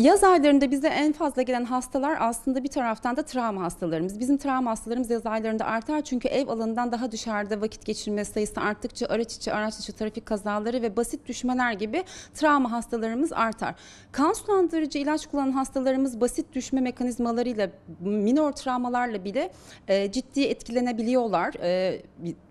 Yaz aylarında bize en fazla gelen hastalar aslında bir taraftan da travma hastalarımız. Bizim travma hastalarımız yaz aylarında artar çünkü ev alanından daha dışarıda vakit geçirme sayısı arttıkça araç içi, araç dışı trafik kazaları ve basit düşmeler gibi travma hastalarımız artar. Kan sulandırıcı ilaç kullanan hastalarımız basit düşme mekanizmalarıyla, minor travmalarla bile e, ciddi etkilenebiliyorlar. E,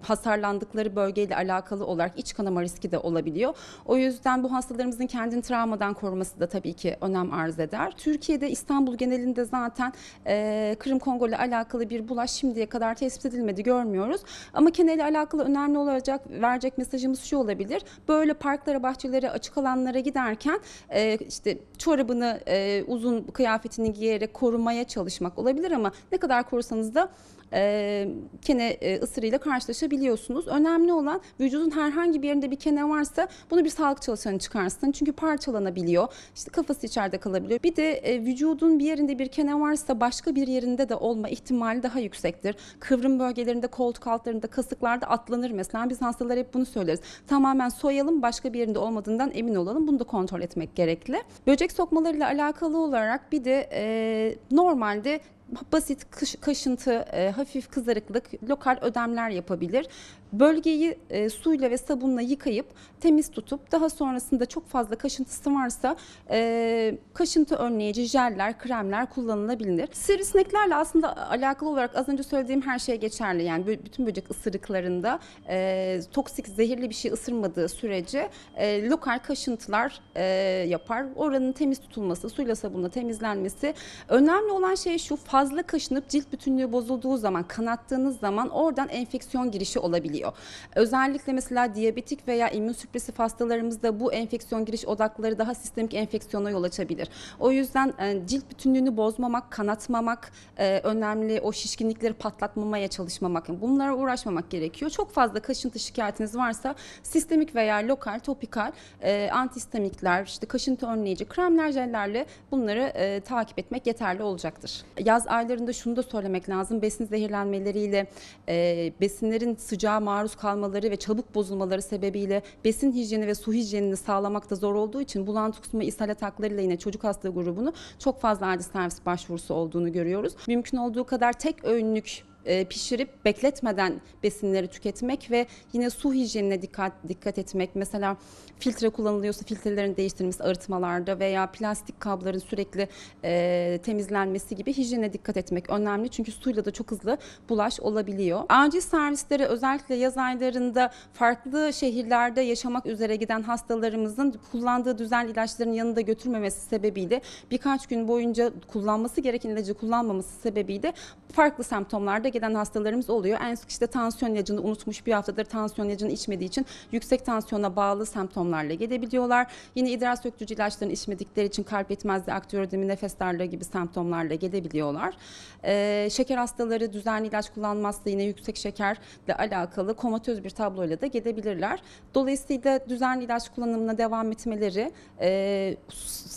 hasarlandıkları bölgeyle alakalı olarak iç kanama riski de olabiliyor. O yüzden bu hastalarımızın kendini travmadan koruması da tabii ki önem arz eder. Türkiye'de İstanbul genelinde zaten e, Kırım Kongo ile alakalı bir bulaş şimdiye kadar tespit edilmedi görmüyoruz. Ama kene ile alakalı önemli olacak verecek mesajımız şu olabilir. Böyle parklara, bahçelere, açık alanlara giderken e, işte çorabını, e, uzun kıyafetini giyerek korumaya çalışmak olabilir ama ne kadar korusanız da e, kene e, ısırıyla karşılaşabiliyorsunuz. Önemli olan vücudun herhangi bir yerinde bir kene varsa bunu bir sağlık çalışanı çıkarsın. Çünkü parçalanabiliyor. İşte kafası içeride kalabiliyor. Bir de e, vücudun bir yerinde bir kene varsa başka bir yerinde de olma ihtimali daha yüksektir. Kıvrım bölgelerinde, koltuk altlarında, kasıklarda atlanır mesela. Biz hastalar hep bunu söyleriz. Tamamen soyalım, başka bir yerinde olmadığından emin olalım. Bunu da kontrol etmek gerekli. Böcek sokmalarıyla alakalı olarak bir de e, normalde basit kış, kaşıntı, e, hafif kızarıklık, lokal ödemler yapabilir. Bölgeyi e, suyla ve sabunla yıkayıp temiz tutup daha sonrasında çok fazla kaşıntısı varsa e, kaşıntı önleyici jeller, kremler kullanılabilir. Sivrisineklerle aslında alakalı olarak az önce söylediğim her şey geçerli. Yani bütün böcek ısırıklarında e, toksik, zehirli bir şey ısırmadığı sürece e, lokal kaşıntılar e, yapar. Oranın temiz tutulması, suyla sabunla temizlenmesi. Önemli olan şey şu fazla kaşınıp cilt bütünlüğü bozulduğu zaman, kanattığınız zaman oradan enfeksiyon girişi olabiliyor. Özellikle mesela diyabetik veya immünsüpresif hastalarımızda bu enfeksiyon giriş odakları daha sistemik enfeksiyona yol açabilir. O yüzden e, cilt bütünlüğünü bozmamak, kanatmamak e, önemli. O şişkinlikleri patlatmamaya çalışmamak. Bunlara uğraşmamak gerekiyor. Çok fazla kaşıntı şikayetiniz varsa sistemik veya lokal, topikal e, antihistamikler, işte kaşıntı önleyici kremler, jellerle bunları takip etmek yeterli olacaktır. Yaz aylarında şunu da söylemek lazım. Besin zehirlenmeleriyle e, besinlerin sıcağı maruz kalmaları ve çabuk bozulmaları sebebiyle besin hijyeni ve su hijyenini sağlamakta zor olduğu için bulantı kusma ishal ataklarıyla yine çocuk hasta grubunu çok fazla acil servis başvurusu olduğunu görüyoruz. Mümkün olduğu kadar tek öğünlük e, pişirip bekletmeden besinleri tüketmek ve yine su hijyenine dikkat dikkat etmek. Mesela filtre kullanılıyorsa filtrelerin değiştirilmesi arıtmalarda veya plastik kabların sürekli e, temizlenmesi gibi hijyene dikkat etmek önemli. Çünkü suyla da çok hızlı bulaş olabiliyor. Acil servislere özellikle yaz aylarında farklı şehirlerde yaşamak üzere giden hastalarımızın kullandığı düzenli ilaçların yanında götürmemesi sebebiyle birkaç gün boyunca kullanması gereken ilacı kullanmaması sebebiyle farklı semptomlarda gelen hastalarımız oluyor. En sık işte tansiyon ilacını unutmuş bir haftadır tansiyon ilacını içmediği için yüksek tansiyona bağlı semptomlarla gelebiliyorlar. Yine idrar söktürücü ilaçlarını içmedikleri için kalp yetmezliği, aktiyoridemi, nefes darlığı gibi semptomlarla gelebiliyorlar. Ee, şeker hastaları düzenli ilaç kullanmazsa yine yüksek şekerle alakalı komatöz bir tabloyla da gelebilirler. Dolayısıyla düzenli ilaç kullanımına devam etmeleri, e,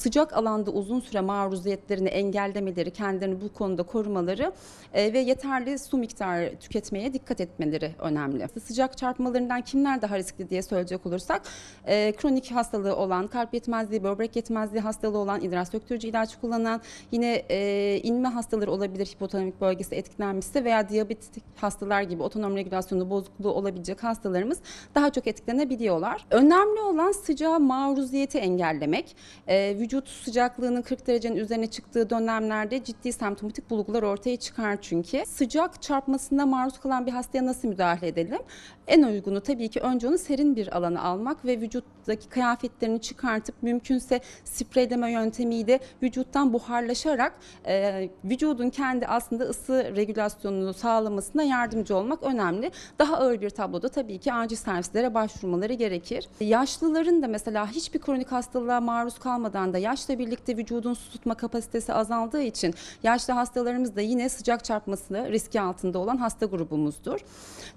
sıcak alanda uzun süre maruziyetlerini engellemeleri, kendilerini bu konuda korumaları e, ve yeterli su miktarı tüketmeye dikkat etmeleri önemli. Sıcak çarpmalarından kimler daha riskli diye söyleyecek olursak e, kronik hastalığı olan, kalp yetmezliği, böbrek yetmezliği hastalığı olan, idrar söktürücü ilaç kullanan, yine e, inme hastaları olabilir hipotonik bölgesi etkilenmişse veya diyabetik hastalar gibi otonom regülasyonu bozukluğu olabilecek hastalarımız daha çok etkilenebiliyorlar. Önemli olan sıcağa maruziyeti engellemek. E, vücut sıcaklığının 40 derecenin üzerine çıktığı dönemlerde ciddi semptomatik bulgular ortaya çıkar çünkü. Sıcak sıcak çarpmasına maruz kalan bir hastaya nasıl müdahale edelim? En uygunu tabii ki önce onu serin bir alana almak ve vücuttaki kıyafetlerini çıkartıp mümkünse spreyleme yöntemiyle vücuttan buharlaşarak e, vücudun kendi aslında ısı regülasyonunu sağlamasına yardımcı olmak önemli. Daha ağır bir tabloda tabii ki acil servislere başvurmaları gerekir. Yaşlıların da mesela hiçbir kronik hastalığa maruz kalmadan da yaşla birlikte vücudun su tutma kapasitesi azaldığı için yaşlı hastalarımız da yine sıcak çarpmasını riski altında olan hasta grubumuzdur.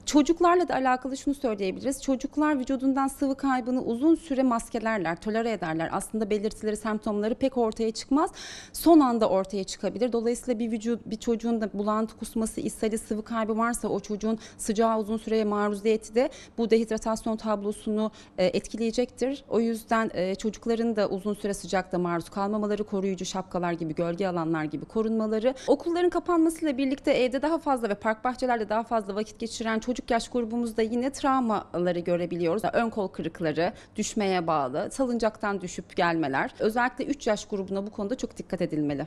Çocuklarla da alakalı şunu söyleyebiliriz. Çocuklar vücudundan sıvı kaybını uzun süre maskelerler, tolere ederler. Aslında belirtileri, semptomları pek ortaya çıkmaz. Son anda ortaya çıkabilir. Dolayısıyla bir vücut bir çocuğun da bulantı kusması, ishali, sıvı kaybı varsa o çocuğun sıcağa uzun süreye maruziyeti de bu dehidratasyon tablosunu e, etkileyecektir. O yüzden e, çocukların da uzun süre sıcakta maruz kalmamaları, koruyucu şapkalar gibi, gölge alanlar gibi korunmaları. Okulların kapanmasıyla birlikte evde daha fazla ve park bahçelerde daha fazla vakit geçiren çocuk yaş grubumuzda yine travmaları görebiliyoruz. Ön kol kırıkları, düşmeye bağlı, salıncaktan düşüp gelmeler. Özellikle 3 yaş grubuna bu konuda çok dikkat edilmeli.